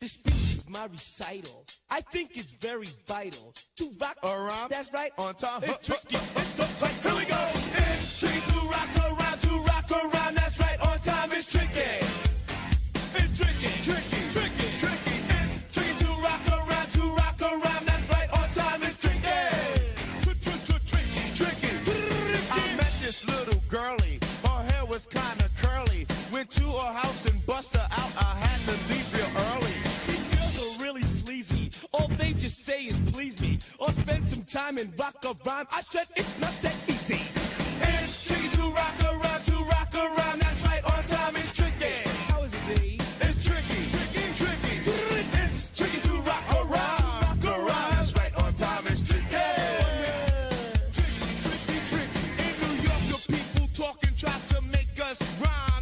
This speech is my recital. I think it's very vital to rock Around. That's right. On time. It's tricky. It's the tight. Here we go. It's tricky to rock around, to rock around. That's right. On time. It's tricky. It's tricky. Tricky. Tricky. Tricky. It's tricky to rock around, to rock around. That's right. On time. It's tricky. Tricky. Tricky. I met this little girlie. Her hair was kinda curly. Went to her house and bust her out. please me or spend some time and rock a rhyme. I said it's not that easy. It's tricky to rock around, to rock around. That's right, on time is tricky. How is it, B? It's tricky, tricky, tricky. It's tricky to rock around, rhyme, rock around. That's right, on time is tricky. Tricky, tricky, tricky. In New York, the people talk and try to make us rhyme.